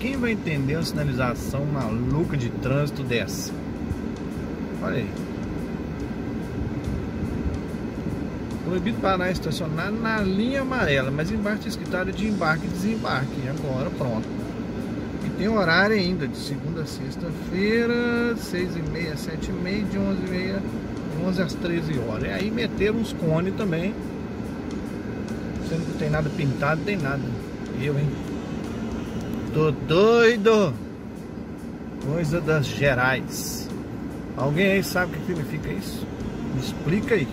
Quem vai entender uma sinalização maluca de trânsito dessa? Olha aí. Proibido parar estacionar na linha amarela, mas embaixo área de embarque e desembarque. Agora pronto. E tem horário ainda, de segunda a sexta-feira, 6 e meia, 7 e meia, de 11 e meia, de 11 às 13 horas. E aí meteram uns cones também. Sendo que não tem nada pintado, tem nada. Eu, hein? Tô doido! Coisa das Gerais. Alguém aí sabe o que significa isso? Me explica aí.